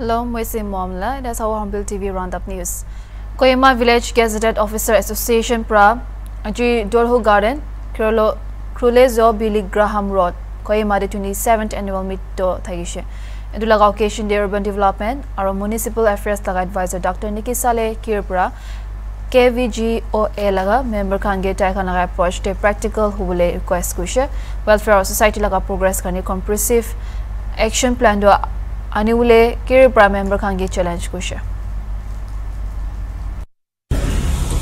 Hello, Muisin Momla. That's our Hornbill TV Roundup News. Koyama Village Gazette Officer Association Pra, Aji Dolhu Garden, Kurolo Krulezo Billy Graham Road, Koyama the 27th Annual Meet to Thaishe. And the location the Urban Development, our Municipal Affairs Laga Advisor Dr. Nikki Saleh Kirpra, KVGOA Laga, Member Kange Taikan Laga Approach, the practical Hubule request Kusha, Welfare or Society Laga Progress Kani Comprehensive Action Plan to ani ule kire membru member khangi challenge kushe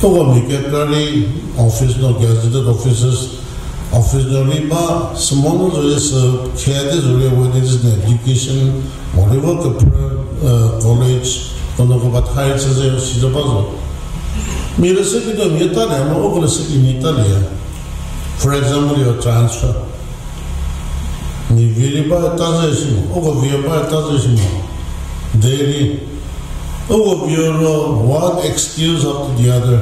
to go me ketrani office no gazetted officers office no ni ba smono uh, uh, zule se chede zule wedis the education whatever the college ono go bat khairs ze si do bazo mire se ki do mieta ne mo go le se ki mieta le for example your transfer ni viri pa tazo isimo, oko vio pa tazo isimo. Daily, oko vio ro one excuse after the other.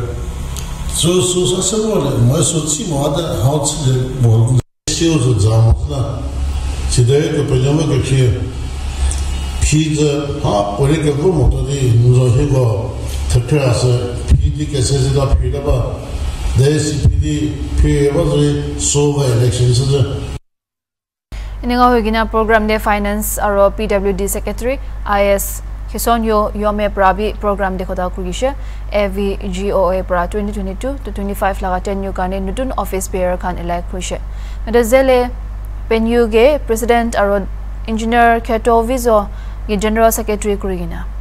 So so sa se mo le, mo so tsi mo ada hao tsi de mo excuse zo zamo na. Si dai ko pe nyama ko chi. Pi de ha pore ke ko mo to di nu zo he go tatra sa pi di ke se se da pi da a Dai si pi di pi va zo so va election এনেকুৱা হৈ কিনে programme দে finance আৰু P W D secretary I S খেচন ইউ ইয়মে পৰা B programme দেখুৱা খুগিছে এ ভি জি অ' এ পৰা twenty twenty two to twenty five লগা টেন ইউ কাৰণে নতুন অফিচ পেয়াৰ খান এলাই খুজিছে গতিকে জেলে পেন ইউ গে প্ৰেচিডেণ্ট আৰু ইঞ্জিনিয়াৰ খেট অফিচ জেনেৰেল ছেক্ৰেটৰী কৰি